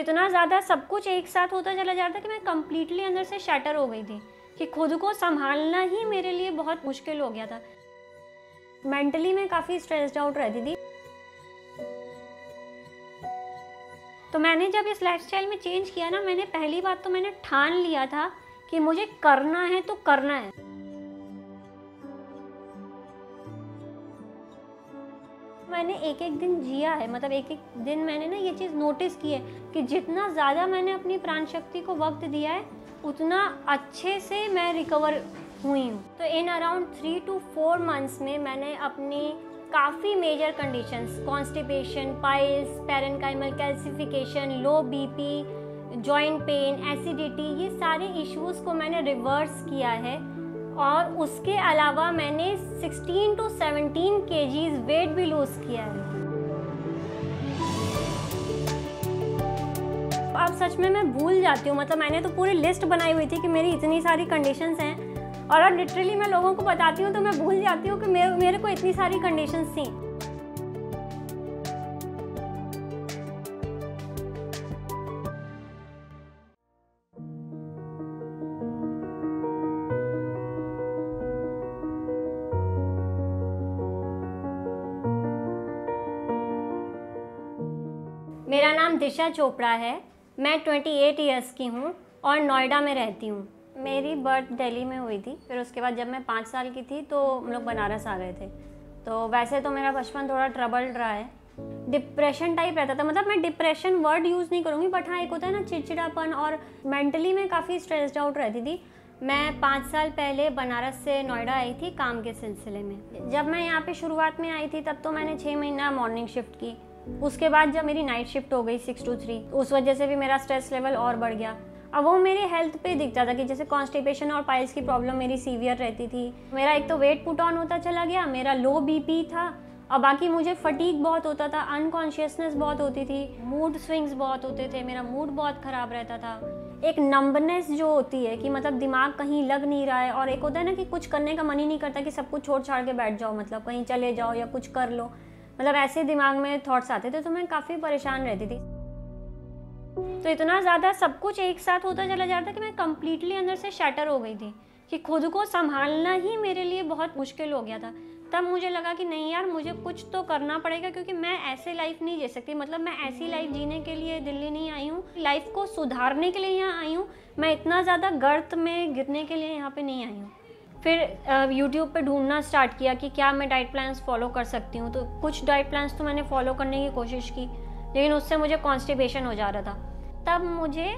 इतना ज़्यादा सब कुछ एक साथ होता चला जा रहा था कि मैं कम्प्लीटली अंदर से शटर हो गई थी कि खुद को संभालना ही मेरे लिए बहुत मुश्किल हो गया था। मेंटली मैं काफ़ी स्ट्रेस्ड आउट रहती थी। तो मैंने जब इस लाइफस्टाइल में चेंज किया ना, मैंने पहली बात तो मैंने ठान लिया था कि मुझे करना है तो करना है। मैंने एक एक दिन जिया है मतलब एक एक दिन मैंने ना ये चीज़ नोटिस की है कि जितना ज़्यादा मैंने अपनी प्राण शक्ति को वक्त दिया है, उतना अच्छे से मैं रिकवर हुई हूँ। तो in around three to four months में मैंने अपनी काफ़ी major conditions constipation piles parenchymal calcification low BP joint pain acidity ये सारे इश्यूज़ को मैंने रिवर्स किया है। और उसके अलावा मैंने 16 टू 17 के वेट भी लूज़ किया है। अब सच में मैं भूल जाती हूँ मतलब मैंने तो पूरी लिस्ट बनाई हुई थी कि मेरी इतनी सारी कंडीशंस हैं। और अब लिटरली मैं लोगों को बताती हूँ तो मैं भूल जाती हूँ कि मेरे मेरे को इतनी सारी कंडीशंस थी। दिशा चोपड़ा है। मैं 28 इयर्स की हूँ और नोएडा में रहती हूँ। मेरी बर्थ दिल्ली में हुई थी। फिर उसके बाद जब मैं पाँच साल की थी तो हम लोग बनारस आ गए थे। तो वैसे तो मेरा बचपन थोड़ा ट्रबल्ड रहा है। डिप्रेशन टाइप रहता था। मतलब मैं डिप्रेशन वर्ड यूज़ नहीं करूँगी बट हाँ एक होता है ना चिड़चिड़ापन और मेंटली मैं काफ़ी स्ट्रेस्ड आउट रहती थी। मैं पाँच साल पहले बनारस से नोएडा आई थी, काम के सिलसिले में। जब मैं यहाँ पे शुरुआत में आई थी, तब तो मैंने छः महीना मॉर्निंग शिफ्ट की। उसके बाद जब मेरी नाइट शिफ्ट हो गई सिक्स टू थ्री उस वजह से भी मेरा स्ट्रेस लेवल और बढ़ गया। अब वो मेरे हेल्थ पे दिखता था कि जैसे कॉन्स्टिपेशन और पाइल्स की प्रॉब्लम मेरी सीवियर रहती थी। मेरा एक तो वेट पुट ऑन होता चला गया, मेरा लो बीपी था, और बाकी मुझे फटीक बहुत होता था अनकॉन्शियसनेस बहुत होती थी मूड स्विंग्स बहुत होते थे, मेरा मूड बहुत ख़राब रहता था। एक नंबनेस जो होती है कि मतलब दिमाग कहीं लग नहीं रहा है, और एक होता है ना कि कुछ करने का मन ही नहीं करता कि सब कुछ छोड़ छाड़ के बैठ जाओ मतलब कहीं चले जाओ या कुछ कर लो। मतलब ऐसे दिमाग में थॉट्स आते थे तो मैं काफ़ी परेशान रहती थी। तो इतना ज़्यादा सब कुछ एक साथ होता चला जा रहा था कि मैं कम्प्लीटली अंदर से शटर हो गई थी कि खुद को संभालना ही मेरे लिए बहुत मुश्किल हो गया था। तब मुझे लगा कि नहीं यार, मुझे कुछ तो करना पड़ेगा क्योंकि मैं ऐसे लाइफ नहीं जी सकती। मतलब मैं ऐसी लाइफ जीने के लिए दिल्ली नहीं आई हूँ। लाइफ को सुधारने के लिए यहाँ आई हूँ। मैं इतना ज़्यादा गर्त में गिरने के लिए यहाँ पे नहीं आई हूँ। फिर यूट्यूब पे ढूंढना स्टार्ट किया कि क्या मैं डाइट प्लान्स फॉलो कर सकती हूँ। तो कुछ डाइट प्लान्स तो मैंने फॉलो करने की कोशिश की, लेकिन उससे मुझे कॉन्स्टिपेशन हो जा रहा था। तब मुझे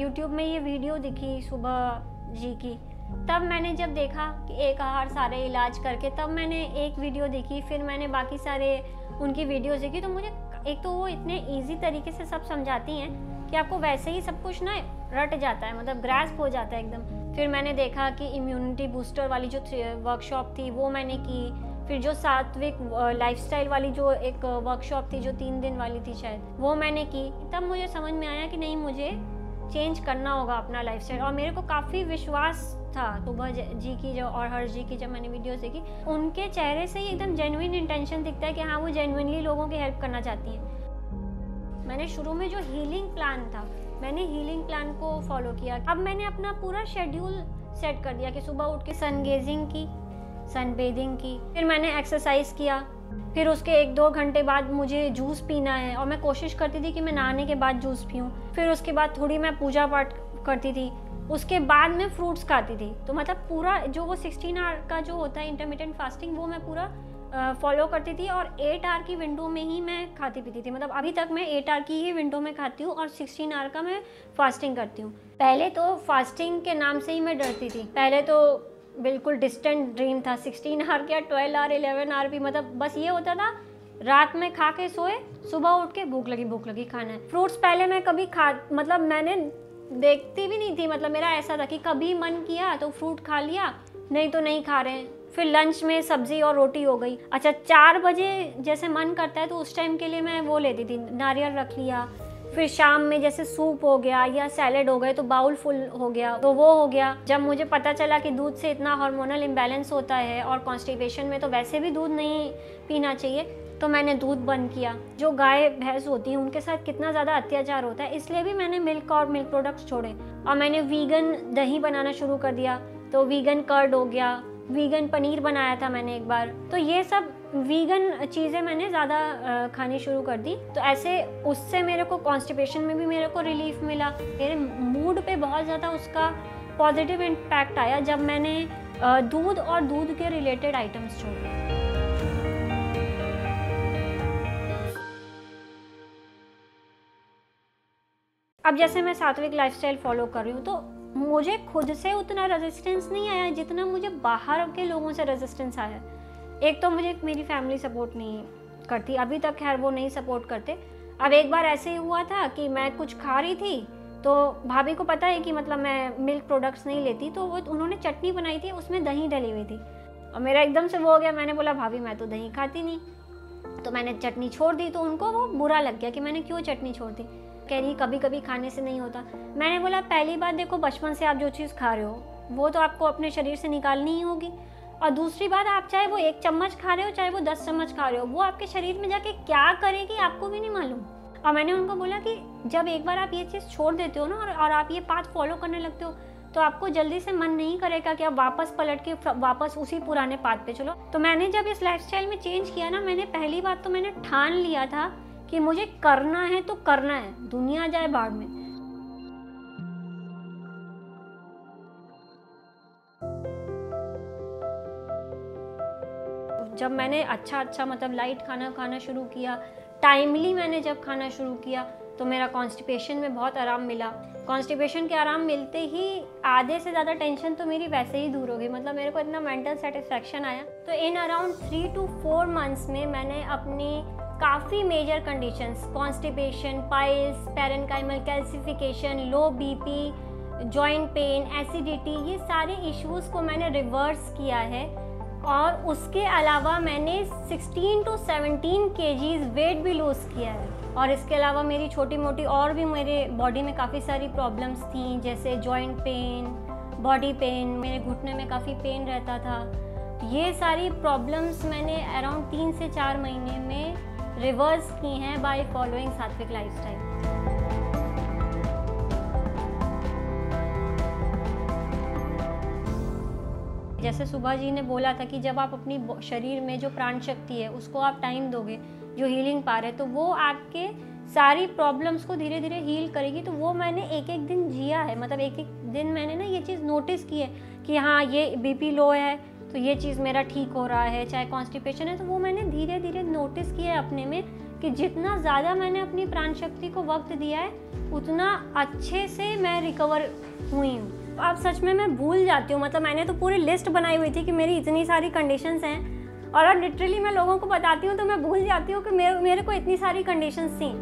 यूट्यूब में ये वीडियो दिखी सुबह जी की। तब मैंने जब देखा कि एक आहार सारे इलाज करके, तब मैंने एक वीडियो देखी, फिर मैंने बाकी सारे उनकी वीडियोस देखी। तो मुझे एक तो वो इतने इजी तरीके से सब समझाती हैं कि आपको वैसे ही सब कुछ ना रट जाता है मतलब ग्रास्प हो जाता है एकदम। फिर मैंने देखा कि इम्यूनिटी बूस्टर वाली जो वर्कशॉप थी, वो मैंने की। फिर जो सात्विक लाइफस्टाइल वाली जो एक वर्कशॉप थी, जो तीन दिन वाली थी शायद, वो मैंने की। तब मुझे समझ में आया कि नहीं, मुझे चेंज करना होगा अपना लाइफस्टाइल और मेरे को काफ़ी विश्वास था, सुबह जी की जो और हर्ष जी की जब मैंने वीडियोस देखी उनके चेहरे से ही एकदम जेनुइन इंटेंशन दिखता है कि हाँ वो जेनुइनली लोगों की हेल्प करना चाहती हैं। मैंने शुरू में जो हीलिंग प्लान था मैंने हीलिंग प्लान को फॉलो किया। अब मैंने अपना पूरा शेड्यूल सेट कर दिया कि सुबह उठ के सन गेजिंग की सन बेदिंग की, फिर मैंने एक्सरसाइज किया। फिर उसके एक दो घंटे बाद मुझे जूस पीना है और मैं कोशिश करती थी कि मैं नहाने के बाद जूस पीऊँ। फिर उसके बाद थोड़ी मैं पूजा पाठ करती थी। उसके बाद मैं फ्रूट्स खाती थी। तो मतलब पूरा जो वो सिक्सटीन आवर का जो होता है इंटरमीडियंट फास्टिंग वो मैं पूरा फॉलो करती थी और एट आर की विंडो में ही मैं खाती पीती थी। मतलब अभी तक मैं एट आर की ही विंडो में खाती हूँ और सिक्सटीन आर का मैं फास्टिंग करती हूँ। पहले तो फास्टिंग के नाम से ही मैं डरती थी। पहले तो बिल्कुल डिस्टेंट ड्रीम था। सिक्सटीन आर क्या ट्वेल्व आर इलेवन आर भी मतलब बस ये होता था, रात में खा के सोए, सुबह उठ के भूख लगी भूख लगी खाना। है फ्रूट्स पहले मैं कभी खा मतलब मैंने देखती भी नहीं थी। मतलब मेरा ऐसा था कि कभी मन किया तो फ्रूट खा लिया, नहीं तो नहीं खा रहे हैं। फिर लंच में सब्ज़ी और रोटी हो गई। अच्छा चार बजे जैसे मन करता है तो उस टाइम के लिए मैं वो लेती थी नारियल रख लिया। फिर शाम में जैसे सूप हो गया या सैलेड हो गए तो बाउल फुल हो गया तो वो हो गया। जब मुझे पता चला कि दूध से इतना हार्मोनल इम्बेलेंस होता है और कॉन्स्टिपेशन में तो वैसे भी दूध नहीं पीना चाहिए तो मैंने दूध बंद किया। जो गाय, भैंस होती है, उनके साथ कितना ज़्यादा अत्याचार होता है, इसलिए भी मैंने मिल्क और मिल्क प्रोडक्ट्स छोड़े। और मैंने वीगन दही बनाना शुरू कर दिया तो वीगन कर्ड हो गया वीगन पनीर बनाया था मैंने एक बार। तो ये सब वीगन चीज़ें मैंने ज़्यादा खानी शुरू कर दी। तो ऐसे उससे मेरे को कॉन्स्टिपेशन में भी मेरे को रिलीफ मिला। मेरे मूड पे बहुत ज़्यादा उसका पॉजिटिव इम्पैक्ट आया जब मैंने दूध और दूध के रिलेटेड आइटम्स छोड़े अब जैसे मैं सात्विक लाइफस्टाइल फॉलो कर रही हूँ तो मुझे खुद से उतना रेजिस्टेंस नहीं आया जितना मुझे बाहर के लोगों से रेजिस्टेंस आया। एक तो मुझे मेरी फैमिली सपोर्ट नहीं करती। अभी तक खैर वो नहीं सपोर्ट करते। अब एक बार ऐसे ही हुआ था कि मैं कुछ खा रही थी तो भाभी को पता है कि मतलब मैं मिल्क प्रोडक्ट्स नहीं लेती तो वो उन्होंने चटनी बनाई थी, उसमें दही डली हुई थी। और मेरा एकदम से वो हो गया। मैंने बोला, भाभी, मैं तो दही खाती नहीं। तो मैंने चटनी छोड़ दी तो उनको वो बुरा लग गया कि मैंने क्यों चटनी छोड़ दी? कह रही कभी कभी खाने से नहीं होता। मैंने बोला पहली बात देखो बचपन से आप जो चीज़ खा रहे हो वो तो आपको अपने शरीर से निकालनी ही होगी। और दूसरी बात आप चाहे वो एक चम्मच खा रहे हो चाहे वो दस चम्मच खा रहे हो वो आपके शरीर में जाके क्या करेगी आपको भी नहीं मालूम। और मैंने उनको बोला कि जब एक बार आप ये चीज़ छोड़ देते हो ना और, और आप ये पाथ फॉलो करने लगते हो तो आपको जल्दी से मन नहीं करेगा कि आप वापस पलट के वापस उसी पुराने पाथ पे चलो। तो मैंने जब इस लाइफस्टाइल में चेंज किया ना मैंने पहली बात तो मैंने ठान लिया था कि मुझे करना है तो करना है, दुनिया जाए बाढ़ में। जब मैंने अच्छा अच्छा मतलब लाइट खाना खाना शुरू किया टाइमली मैंने जब खाना शुरू किया तो मेरा कॉन्स्टिपेशन में बहुत आराम मिला। कॉन्स्टिपेशन के आराम मिलते ही आधे से ज़्यादा टेंशन तो मेरी वैसे ही दूर हो गई। मतलब मेरे को इतना मेंटल सेटिस्फेक्शन आया। तो in around three to four months में मैंने अपनी काफ़ी major conditions constipation piles parenchymal calcification low BP joint pain acidity ये सारे इश्यूज़ को मैंने रिवर्स किया है। और उसके अलावा मैंने 16 टू 17 के वेट भी लूज़ किया है। और इसके अलावा मेरी छोटी मोटी और भी मेरे बॉडी में काफ़ी सारी प्रॉब्लम्स थी, जैसे जॉइंट पेन बॉडी पेन मेरे घुटने में काफ़ी पेन रहता था। ये सारी प्रॉब्लम्स मैंने अराउंड तीन से चार महीने में रिवर्स की हैं बाय फॉलोइंग सात्विक लाइफस्टाइल जैसे सुबह जी ने बोला था कि जब आप अपनी शरीर में जो प्राण शक्ति है, उसको आप टाइम दोगे, जो हीलिंग पा रहे तो वो आपके सारी प्रॉब्लम्स को धीरे धीरे हील करेगी। तो वो मैंने एक एक दिन जिया है। मतलब एक एक दिन मैंने ना ये चीज़ नोटिस की है कि हाँ ये बीपी लो है तो ये चीज़ मेरा ठीक हो रहा है, चाहे कॉन्स्टिपेशन है तो वो मैंने धीरे धीरे नोटिस किया है अपने में कि जितना ज़्यादा मैंने अपनी प्राण शक्ति को वक्त दिया है, उतना अच्छे से मैं रिकवर हुई हूँ। अब सच में मैं भूल जाती हूँ मतलब मैंने तो पूरी लिस्ट बनाई हुई थी कि मेरी इतनी सारी कंडीशंस हैं, और अब लिटरली मैं लोगों को बताती हूँ तो मैं भूल जाती हूँ कि मेरे मेरे को इतनी सारी कंडीशंस थी।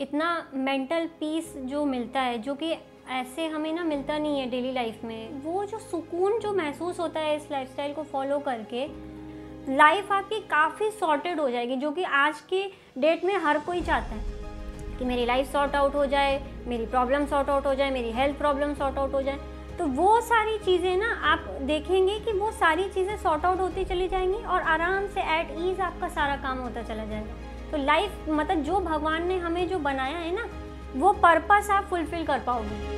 इतना मेंटल पीस जो मिलता है, जो कि ऐसे हमें ना मिलता नहीं है डेली लाइफ में। वो जो सुकून जो महसूस होता है इस लाइफस्टाइल को फॉलो करके लाइफ आपकी काफ़ी सॉर्टेड हो जाएगी, जो कि आज की डेट में हर कोई चाहता है कि मेरी लाइफ सॉर्ट आउट हो जाए, मेरी प्रॉब्लम सॉर्ट आउट हो जाए, मेरी हेल्थ प्रॉब्लम सॉर्ट आउट हो जाए। तो वो सारी चीज़ें ना आप देखेंगे कि वो सारी चीज़ें सॉर्ट आउट होती चली जाएँगी और आराम से एट ईज़ आपका सारा काम होता चला जाएगा। तो लाइफ मतलब जो भगवान ने हमें जो बनाया है ना वो पर्पस आप फुलफिल कर पाओगे।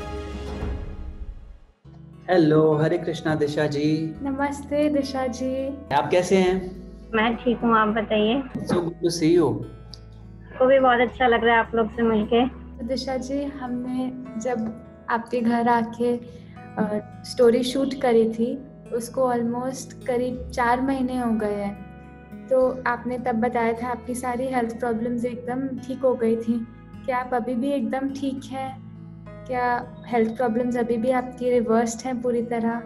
हेलो हरे कृष्णा दिशा जी नमस्ते दिशा जी। आप कैसे हैं? मैं ठीक हूँ आप बताइए। So good to see you को भी बहुत अच्छा लग रहा है आप लोग से मिलके। तो दिशा जी हमने जब आपके घर आके स्टोरी शूट करी थी उसको ऑलमोस्ट करीब चार महीने हो गए हैं। तो आपने तब बताया था आपकी सारी हेल्थ प्रॉब्लम्स एकदम ठीक हो गई थी। क्या आप अभी भी एकदम ठीक हैं? क्या हेल्थ प्रॉब्लम्स अभी भी आपकी रिवर्स्ड हैं पूरी तरह?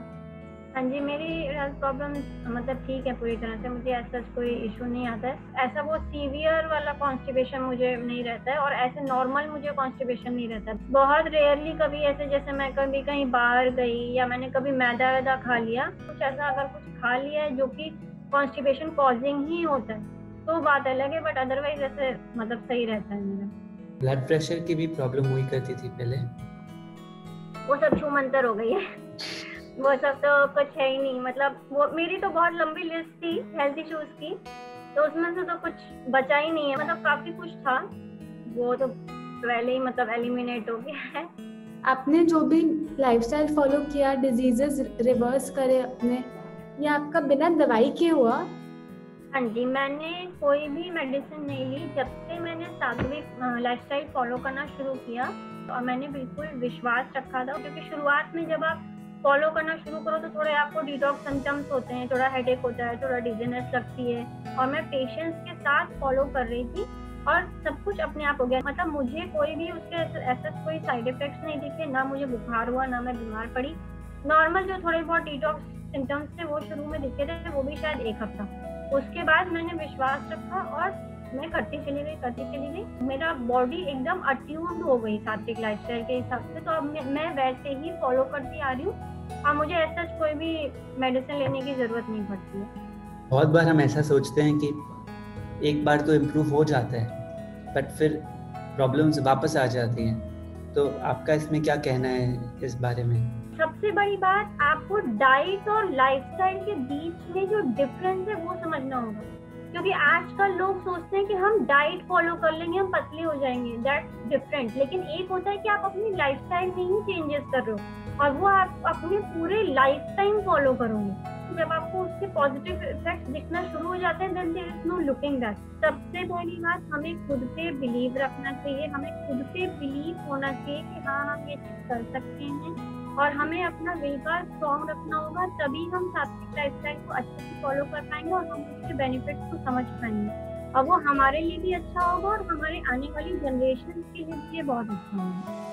हाँ जी, मेरी हेल्थ प्रॉब्लम मतलब ठीक है पूरी तरह से, मुझे ऐसा कोई इशू नहीं आता है। ऐसा वो सीवियर वाला कॉन्स्टिपेशन मुझे नहीं रहता है और ऐसे नॉर्मल मुझे कॉन्स्टिपेशन नहीं रहता बहुत रेयरली कभी ऐसे, जैसे मैं कभी कहीं बाहर गई या मैंने कभी मैदा वैदा खा लिया, कुछ ऐसा अगर कुछ खा लिया है जो कि कॉन्स्टिपेशन कॉजिंग ही होता है। तो बात अलग है बट अदरवाइज़ ऐसे मतलब सही रहता है मेरा। ब्लड प्रेशर की भी प्रॉब्लम हुई करती थी पहले? वो सब छू मंतर हो गई है। वो सब तो कुछ है ही नहीं। मतलब वो मेरी तो बहुत लंबी लिस्ट थी हेल्थ इश्यूज़ की। तो उसमें से तो कुछ बचा ही नहीं है। मतलब काफ़ी कुछ था। वो तो पहले ही मतलब एलिमिनेट हो गया है। आपने जो भी लाइफस्टाइल फॉलो किया डिजीजेस रिवर्स करे अपने ये आपका बिना दवाई के हुआ? हाँ जी, मैंने कोई भी मेडिसिन नहीं ली। जब से मैंने सात्विक लाइफस्टाइल फॉलो करना शुरू किया, और मैंने बिल्कुल विश्वास रखा था, क्योंकि शुरुआत में जब आप फॉलो करना शुरू करो तो थोड़े आपको डिटॉक्स सिम्टम्स होते हैं, थोड़ा हेडेक होता है, थोड़ा डिजीनेस लगती है। और मैं पेशेंस के साथ फॉलो कर रही थी, और सब कुछ अपने आप हो गया। मतलब मुझे कोई भी उसके ऐसे कोई साइड इफेक्ट्स नहीं दिखे, ना मुझे बुखार हुआ, ना मैं बीमार पड़ी। नॉर्मल जो थोड़े बहुत डिटॉक्स सिम्टम्स थे वो शुरू में दिखे थे, वो भी शायद एक हफ़्ता। उसके बाद मैंने विश्वास रखा और मैं करती चली गई, करती चली गई। मेरा बॉडी एकदम अट्यून्ड हो गई सात्विक लाइफस्टाइल के हिसाब से। तो अब मैं वैसे ही फॉलो करती आ रही हूँ। और मुझे ऐसा कोई भी मेडिसिन लेने की ज़रूरत नहीं पड़ती है। बहुत बार हम ऐसा सोचते हैं कि एक बार तो इम्प्रूव हो जाता है बट फिर प्रॉब्लम्स वापस आ जाती हैं। तो आपका इसमें क्या कहना है इस बारे में? सबसे बड़ी बात, आपको डाइट और लाइफस्टाइल के बीच में जो डिफरेंस है, वो समझना होगा। क्योंकि आजकल लोग सोचते हैं कि हम डाइट फॉलो कर लेंगे, हम पतले हो जाएँगे। दैट डिफरेंट लेकिन एक होता है कि आप अपनी लाइफस्टाइल में ही चेंजेस कर रहे हो और वो आप अपने पूरे लाइफ टाइम फॉलो करोगे जब आपको उसके पॉजिटिव इफ़ेक्ट दिखना शुरू हो जाते हैं then there is no looking back सबसे पहली बात, हमें खुद पे बिलीव रखना चाहिए। हमें खुद पे बिलीव होना चाहिए कि हाँ हम ये चीज़ कर सकते हैं। और हमें अपना विल स्ट्रॉन्ग रखना होगा, तभी हम सात्विक लाइफ स्टाइल को अच्छे से फॉलो कर पाएँगे और हम उसके बेनिफिट्स को समझ पाएँगे। और वो हमारे लिए भी अच्छा होगा और हमारे आने वाली जनरेशन के लिए बहुत अच्छा होगा।